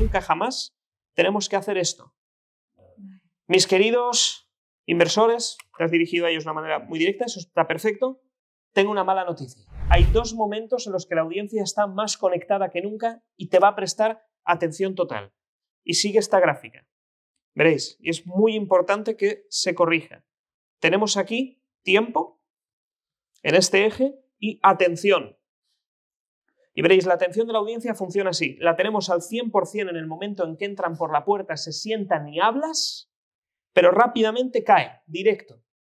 nunca jamás tenemos que hacer esto. Mis queridos inversores, te has dirigido a ellos de una manera muy directa, eso está perfecto. Tengo una mala noticia. Hay dos momentos en los que la audiencia está más conectada que nunca y te va a prestar atención total. Y sigue esta gráfica. Veréis, y es muy importante que se corrija. Tenemos aquí tiempo en este eje y atención. Y veréis, la atención de la audiencia funciona así. La tenemos al 100% en el momento en que entran por la puerta, se sientan y hablas, pero rápidamente cae, directo.